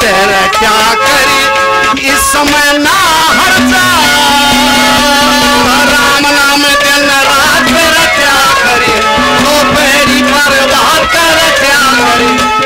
तेरे क्या करी? इस समय ना हर जा। राम नाम दिन रात तेरा क्या करी। तो पर बात तेरा क्या करी।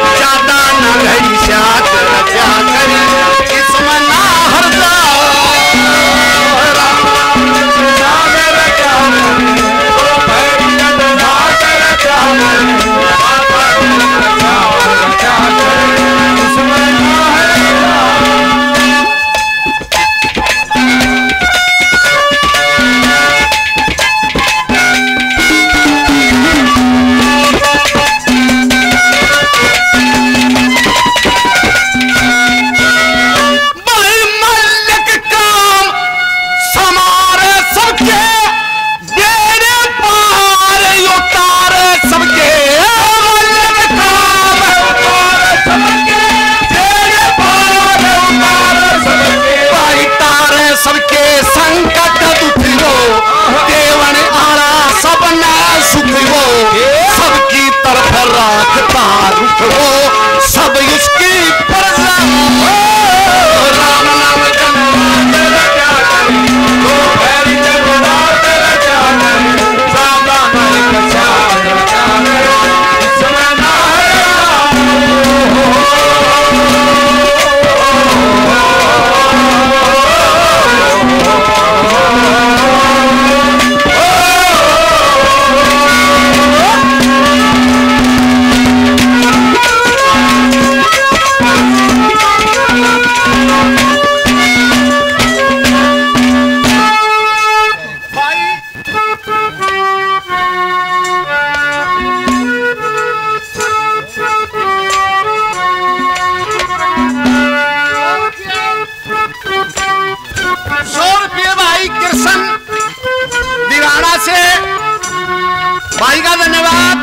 भाई का धन्यवाद।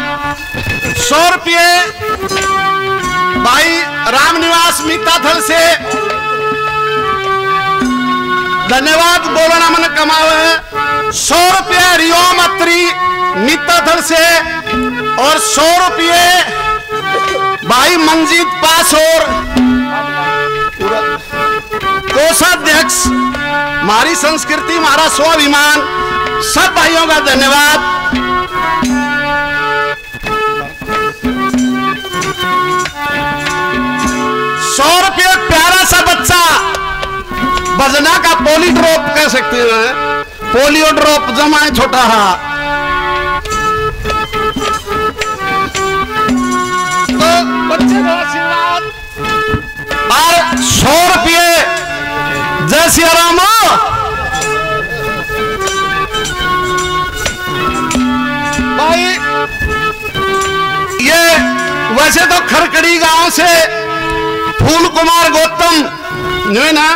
सौ रुपये। भाई रामनिवास मीताथल से। धन्यवाद बोलना मन कमावे सौ रुपये रियोम अत्री मीताथल से। और सौ रुपये भाई मंजीत पास और कोषाध्यक्ष हमारी संस्कृति हमारा स्वाभिमान। सब भाइयों का धन्यवाद। सौ रुपये प्यारा सा बच्चा। बजना का पोली ड्रॉप कह सकते हैं। पोलियो ड्रॉप जमाए छोटा हा। तो बच्चे आशीर्वाद। और सौ रुपये जय सिया राम वैसे तो खरकड़ी गाँव से फूल कुमार गौतम जो है ना?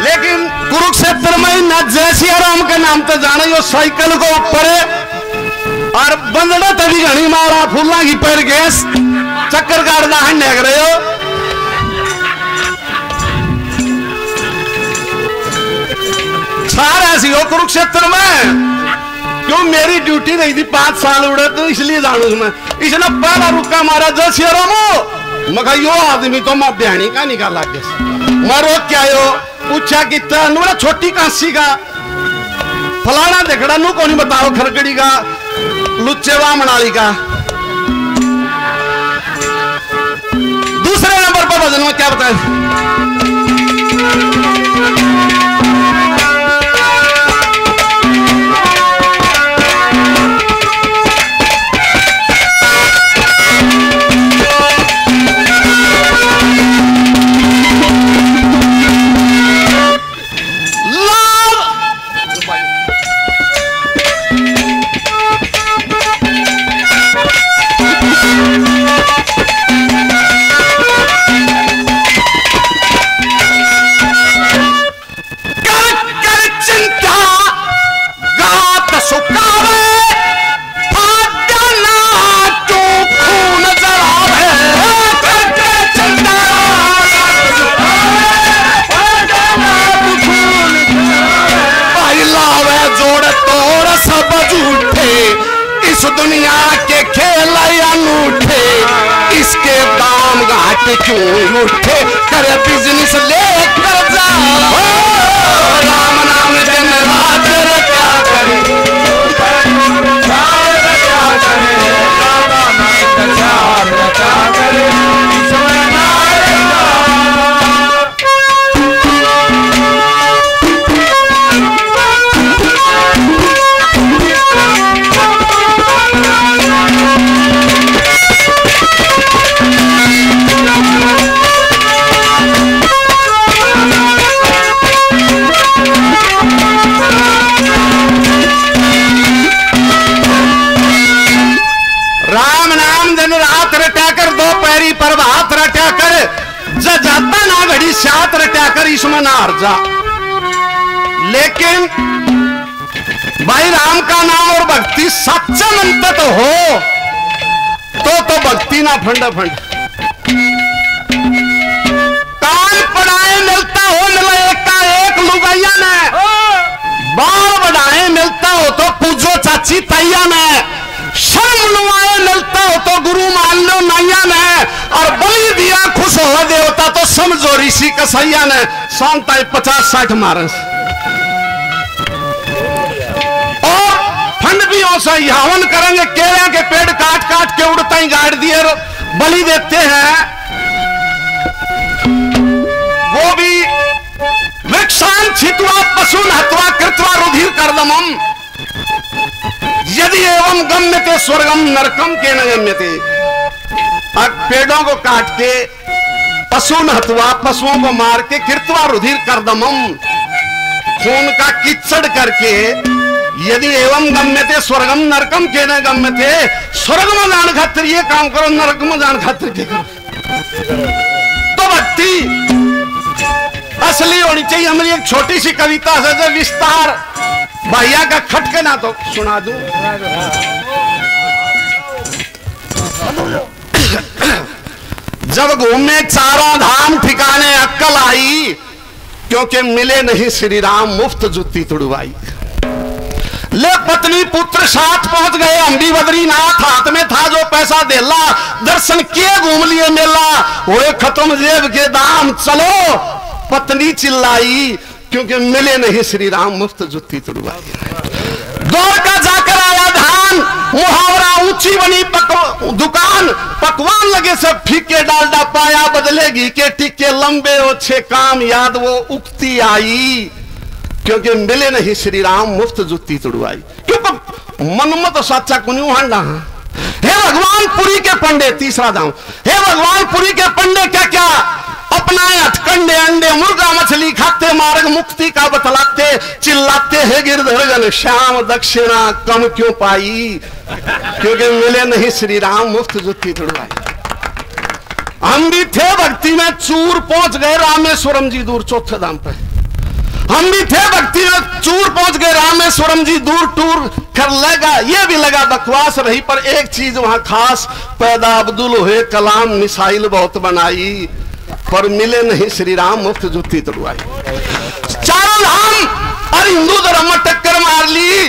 लेकिन कुरुक्षेत्र में न जय सिया राम के नाम तो जाने, यो साइकिल को ऊपर और बंदड़ा तभी घनी मारा, फूला की पैर गैस चक्कर काटना हंड रहे हो। सारा ऐसी हो कुरुक्षेत्र में? क्यों मेरी ड्यूटी नहीं थी, पाँच साल उड़े तो इसलिए जानू मैं इसने पहला रुका मारा जो शेरों मगर यो आदमी तो मैं बहनी का निकाला के मैं रोक क्या यो पूछा कितना बोला, छोटी कांसी का। फलाना देखड़ा, नू कौन बताओ, खरकड़ी का लुच्चेवा मनाली का। दूसरे नंबर पर वज़न में क्या बताए भाई राम का नाम और भक्ति सच्चा मंत्र तो हो। तो तो भक्ति ना फंड फंड। कान पढ़ाए मिलता हो मिला एक का एक लुगाइया ने। बाल बढ़ाए मिलता हो तो पूजो चाची तैया ने। शर्म लुआए मिलता हो तो गुरु मान लो नैया ने। और बलि दिया खुश हो देवता तो समझो ऋषि कसैया ने। शांता पचास साठ मारस। हो सही हवन करेंगे केले के पेड़ काट काट के उड़ता ही गाड़ दिए, बलि देते हैं। वो भी वृक्षान छित्वा पशु हत्वा, कृत्वा, रुधिर कर्दमम। यदि एवं गम्यते, स्वर्गम नरकम के न गम्यते। अब पेड़ों को काट के पशु हत्वा, पशुओं को मार के, कृत्वा, रुधिर कर्दमम। खून का किचड़ करके यदि एवं गम्यते स्वर्गम नरकम के न गम्यते स्वर्ग में जान खातिर ये काम करो नरक में जान खातिर के करो? तो भक्ति। असली होनी चाहिए। हमारी एक छोटी सी कविता से जो विस्तार, भैया का खटके ना तो सुना दू। जब घूमे चारों धाम ठिकाने अक्कल आई, क्योंकि मिले नहीं श्री राम, मुफ़्त जुत्ती तुड़वाई। ले पत्नी पुत्र साथ पहुँच गए। अंबी बद्रीनाथ हाथ में था जो पैसा देला। दर्शन किए घूम लिए मेला। हुए खत्म जेब के दाम चलो। पत्नी चिल्लाई क्योंकि मिले नहीं श्री राम मुफ़्त जुत्ती तुड़वाई। दौड़ का जाकर आया धान। मुहावरा ऊँची बनी पक, दुकान। पकवान लगे सब फीके डालडा पाया। बदलेगी के टिके लंबे ओछे काम। याद वो उगती आई। क्योंकि मिले नहीं श्री राम मुफ़्त जुत्ती तुड़वाई। क्योंकि मनमत सच्चा कुनी हांडा हे। भगवान पुरी के पंडे, तीसरा दाम हे भगवान पुरी के पंडे क्या क्या अपनाए अंडे मुर्गा मछली खाते, मार्ग मुक्ति का बतलाते, चिल्लाते, हैं गिरधरगन श्याम दक्षिणा कम क्यों पाई? क्योंकि मिले नहीं श्री राम मुफ़्त जुत्ती तुड़वाई। हम भी थे भक्ति में, चूर पहुँच गए रामेश्वरम जी दूर, चौथे दाम पे हम भी थे भक्ति में चूर पहुँच गए रामेश्वरम जी दूर टूर कर लगा, ये भी लगा बकवास रही, पर एक चीज़ वहाँ खास, पैदा अब्दुल हुए, कलाम मिसाइल बहुत बनाई, पर मिले नहीं श्री राम, मुफ़्त जुत्ती तड़वाई चारों धाम, और हिंदू धर्म में टक्कर मार ली,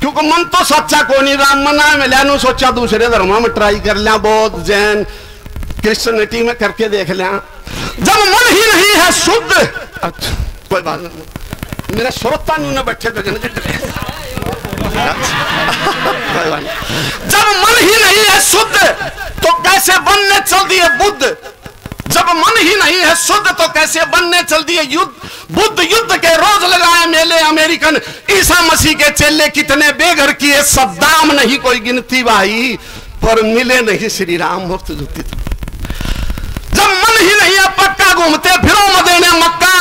क्योंकि मन तो सच्चा को नहीं, राम मना मिला नु सोचा दूसरे धर्मों में ट्राई कर लिया, बौद्ध, जैन, क्रिश्चियनिटी में करके देख लिया। जब मन ही नहीं है शुद्ध अच्छा कोई बात मेरा श्रोता नहीं बैठे तो जब मन ही नहीं है शुद्ध तो कैसे बनने चल दिए बुद्ध? जब मन ही नहीं है शुद्ध तो कैसे बनने चल दिए युद्ध? बुद्ध युद्ध के रोज लगाए मेले अमेरिकन। ईसा मसीह के चेले कितने बेघर किए सद्दाम नहीं कोई गिनती भाई, पर मिले नहीं श्री राम मुफ़्त जुती। जब मन ही नहीं है, पक्का घूमते, फिरो मदेने मक्का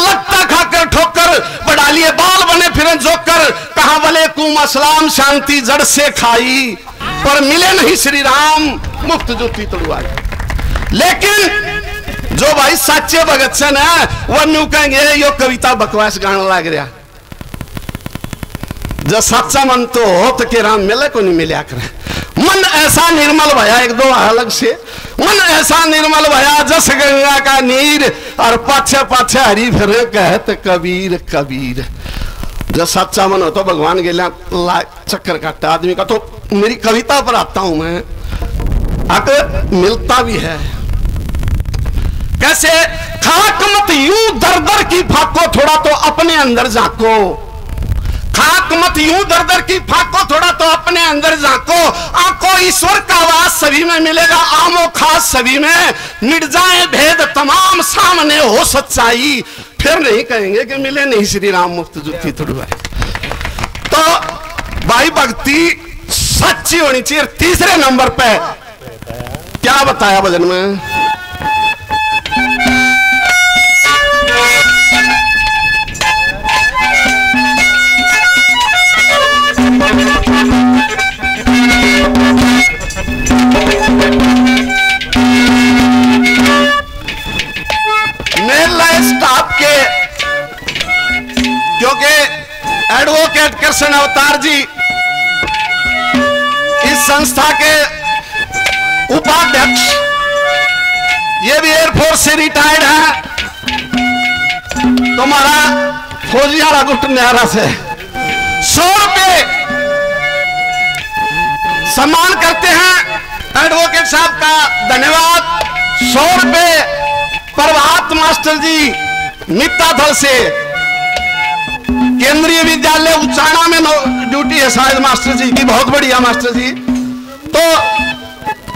लगता खाकर ठोकर बढ़ा लिए बाल बने फिर जोकर। कहा वाले कुम असलाम शांति जड़ से खाई, पर मिले नहीं श्री राम मुफ़्त जुती तड़ुआई लेकिन, जो भाई सच्चे भगत सिंह है वह न्यू कहेंगे, यो कविता बकवास गाना लग रहा जो सच्चा मन तो हो तो के राम मिले को नहीं मिला करे मन ऐसा निर्मल भया, एक दो अलग से। मन ऐसा निर्मल भया, जस गंगा का नीर, और पाछे पाछे हरी फिर कहत कबीर कबीर। जब सच्चा मन हो तो भगवान के लिए चक्कर काटता आदमी का तो मेरी कविता पर आता हूँ मैं। अगर मिलता भी है। कैसे? खाक मत यूँ दर दर की फाको थोड़ा तो अपने अंदर झाको। खाक मत यूँ दर दर की फाको थोड़ा तो अपने अंदर झाको। आँखों ईश्वर का आवाज़ सभी में मिलेगा, आमो खास सभी में। मिट जाए भेद तमाम सामने हो सच्चाई। फिर नहीं कहेंगे कि मिले नहीं श्री राम मुक्त जुत्ती तुड़वाए तो भाई भक्ति सच्ची होनी चाहिए। तीसरे नंबर पे क्या बताया भजन में? के क्योंकि एडवोकेट कृष्ण अवतार जी इस संस्था के उपाध्यक्ष, ये भी एयरफोर्स से रिटायर्ड है। तुम्हारा फौजियारा गुप्त न्यारा से सौ रुपये सम्मान करते हैं एडवोकेट साहब का धन्यवाद। सौ रुपये प्रभात मास्टर जी मित्ताथल से केंद्रीय विद्यालय उच्चाणा में ड्यूटी है शायद, मास्टर जी की, बहुत बढ़िया मास्टर जी। तो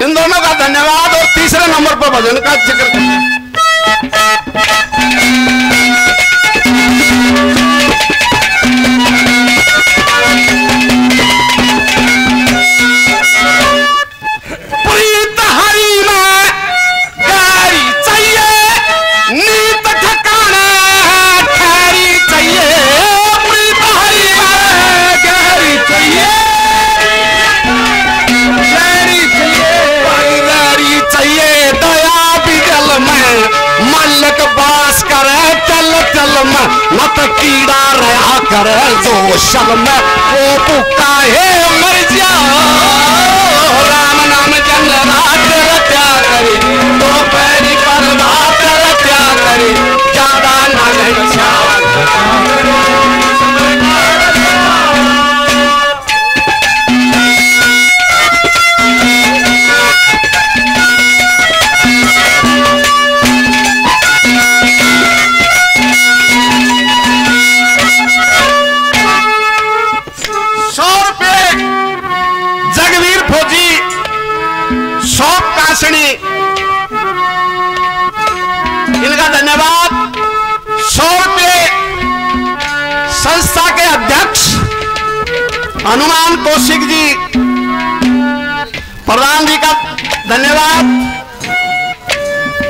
इन दोनों का धन्यवाद और तीसरे नंबर पर भजन का ज़िक्र मत कीड़ा रहा कर, जो शलम वो पुका है, मर जा। राम नाम चंद रात रत्या करी तो पैरी पर बात रत्या करी, ज़्यादा ना हनुमान कौशिक जी। प्रधान जी का धन्यवाद।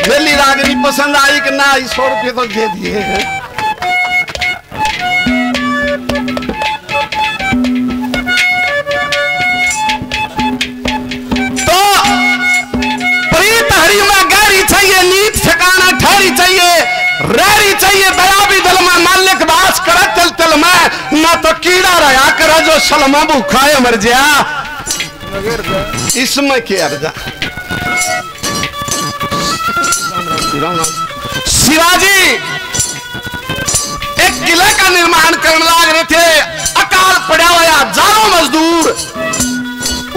मेरी रागनी पसंद आई कि ना सौ रुपये तो दे दिए। हैं रहनी चाहिए रहनी चाहिए दया भी दिल में मालिक बास कर तिल तिल में ना तो कीड़ा रहा कर जो सलमा भूखा है, मर जा। इसमें क्या अर्जा शिवाजी, एक किले का निर्माण करने लग रहे थे। अकाल पड़ा हुआ हज़ारों मजदूर।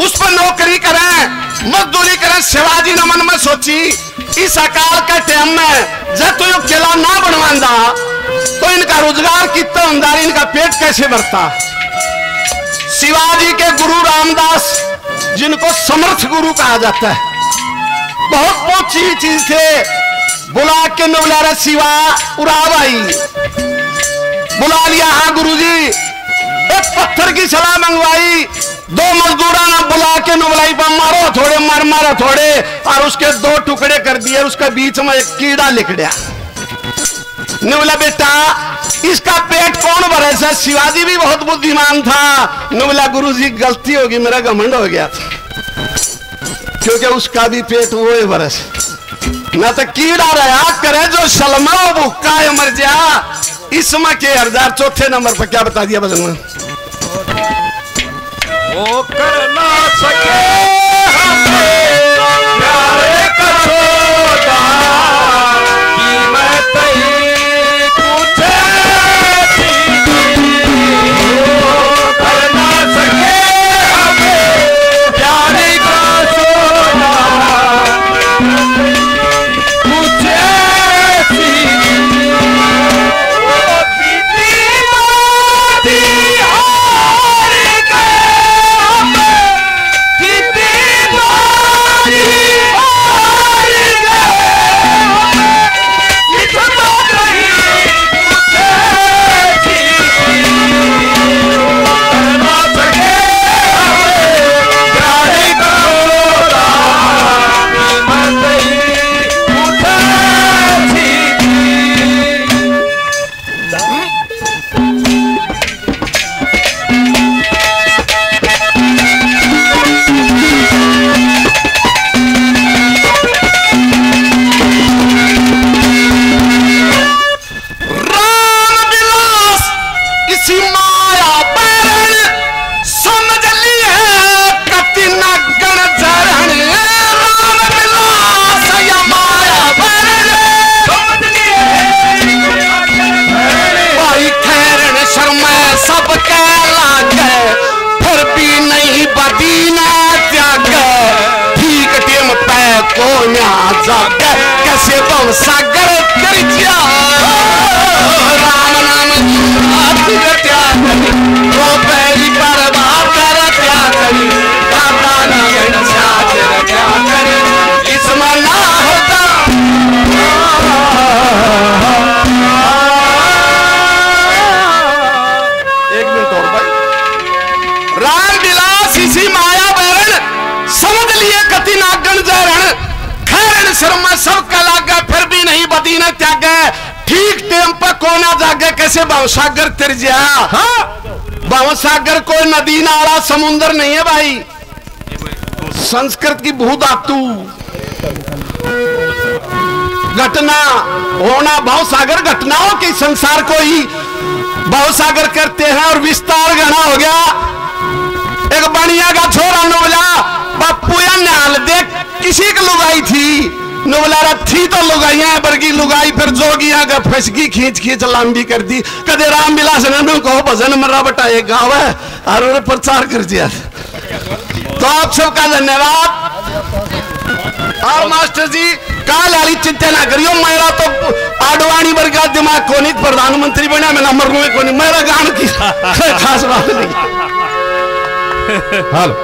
उस पर नौकरी करें, मजदूरी करें, शिवाजी ने मन में सोची, इस अकाल के टाइम में जब तो ये किला ना बनवादा। तो इनका रोज़गार कितना होता इनका पेट कैसे भरता? शिवाजी के गुरु रामदास, जिनको समर्थ गुरु कहा जाता है। बहुत पहुँची चीज़ चीज़ थे। बुला के रहा शिवा उड़ा भाई। बुला लिया हाँ गुरुजी। एक पत्थर की सलाह मंगवाई। दो मजदूरा ना बुला के नुबलाई पर मारो थोड़े, मार, मारो थोड़े, और उसके दो टुकड़े कर दिए उसके बीच में एक कीड़ा लिखड़िया नुबला बेटा, इसका पेट कौन भरे से? शिवाजी भी बहुत बुद्धिमान था। ने बोला गुरु जी गलती होगी, मेरा घमंड हो गया। था क्योंकि उसका भी पेट वो है बरस न तो कीड़ा रहा करे जो सलमा भुक्का मर जा। इसमें के हज़ार चौथे नंबर पर क्या बता दिया बदल में वो कर ना सके। कैसे भावसागर तिरजिया हाँ। भावसागर कोई नदी नाला समुंदर नहीं है भाई। संस्कृत की भू धातु घटना होना भावसागर घटनाओं के संसार को ही भावसागर करते हैं और विस्तार घना हो गया। एक बढ़िया का छोरा नोला पप्पू या नाल देख किसी की लुगाई थी। नोला थी तो लुगाइया बरगी लुगाई, फिर जोगिया का फसकी खींच खींच लंबी कर दी। कदे राम विलास ने कहो, भजन मरा बटा एक गाँव है। और प्रचार कर दिया। तो आप सबका धन्यवाद। और मास्टर जी, काल वाली चिंता ना करियो। मेरा तो आडवाणी वर्ग का दिमाग को नहीं प्रधानमंत्री बना मैं नंबर को नहीं मेरा गान की खास बात नहीं। हेलो।